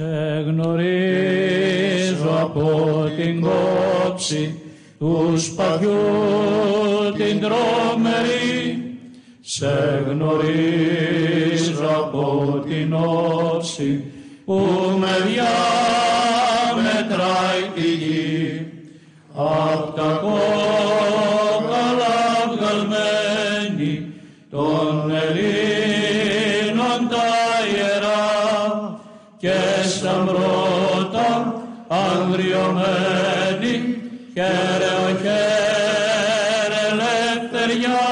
Σε γνωρίζω από την κόψη τους σπαθιού την τρόμερη σε γνωρίζω από την όψη που με διαμετράει τη γη. Απ' τα κόκαλα βγαλμένη των Ελλήνων τα ιερά και στα πρώτα αγριωμένη χαίρε ο χαίρε ελευθεριά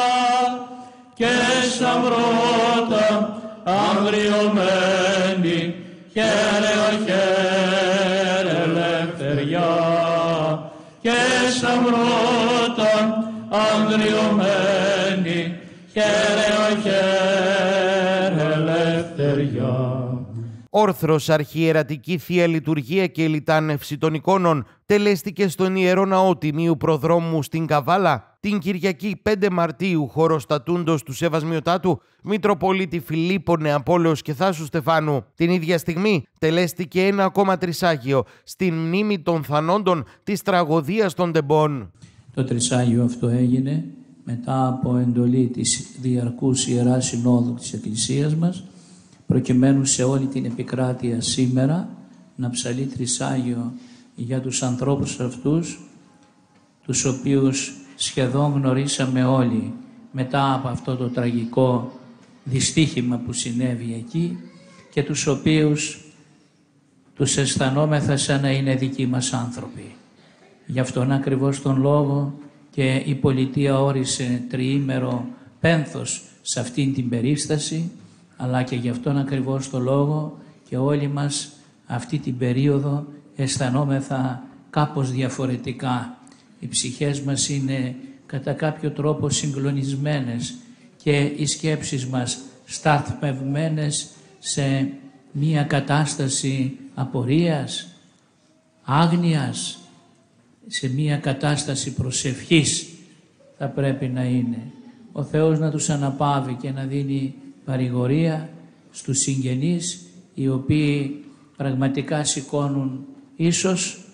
και στα πρώτα αγριωμένη χαίρε ο χαίρε ελευθεριά και στα πρώτα αγριωμένη χαίρε ο χαίρε ελευθεριά. Όρθρος αρχιερατική Θεία Λειτουργία και λιτάνευση των εικόνων τελέστηκε στον Ιερό Ναό Τιμίου Προδρόμου στην Καβάλα την Κυριακή 5 Μαρτίου χωροστατούντος του Σεβασμιωτάτου Μητροπολίτη Φιλίππο Νεαπόλεως και Θάσου Στεφάνου. Την ίδια στιγμή τελέστηκε ένα ακόμα τρισάγιο στην μνήμη των θανόντων της τραγωδίας των Τεμπών. Το τρισάγιο αυτό έγινε μετά από εντολή της Διαρκούς Ιεράς Συνόδου της Εκκλησίας μας προκειμένου σε όλη την επικράτεια σήμερα να ψαλεί τρισάγιο για τους ανθρώπους αυτούς τους οποίους σχεδόν γνωρίσαμε όλοι μετά από αυτό το τραγικό δυστύχημα που συνέβη εκεί και τους οποίους τους αισθανόμεθα σαν να είναι δικοί μας άνθρωποι. Γι' αυτόν ακριβώς τον λόγο και η πολιτεία όρισε τριήμερο πένθος σε αυτήν την περίσταση αλλά και γι' αυτόν ακριβώς το λόγο και όλοι μας αυτή την περίοδο αισθανόμεθα κάπως διαφορετικά. Οι ψυχές μας είναι κατά κάποιο τρόπο συγκλονισμένες και οι σκέψεις μας σταθμευμένες σε μία κατάσταση απορίας, άγνοιας, σε μία κατάσταση προσευχής θα πρέπει να είναι. Ο Θεός να τους αναπαύει και να δίνει παρηγορία στους συγγενείς οι οποίοι πραγματικά σηκώνουν ίσως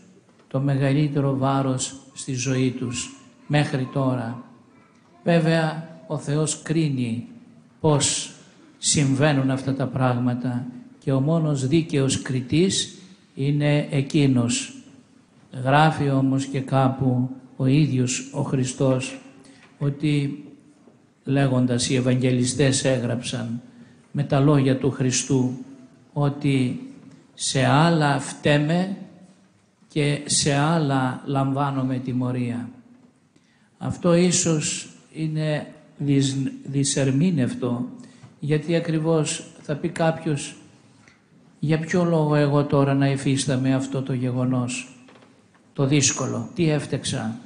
το μεγαλύτερο βάρος στη ζωή τους μέχρι τώρα. Βέβαια ο Θεός κρίνει πώς συμβαίνουν αυτά τα πράγματα και ο μόνος δίκαιος κριτής είναι εκείνος. Γράφει όμως και κάπου ο ίδιος ο Χριστός ότι λέγοντας οι Ευαγγελιστές έγραψαν με τα λόγια του Χριστού ότι σε άλλα φταίμε και σε άλλα λαμβάνουμε τιμωρία. Αυτό ίσως είναι δυσ, δυσερμήνευτο γιατί ακριβώς θα πει κάποιος για ποιο λόγο εγώ τώρα να υφίσταμαι αυτό το γεγονός, το δύσκολο, τι έφτεξα,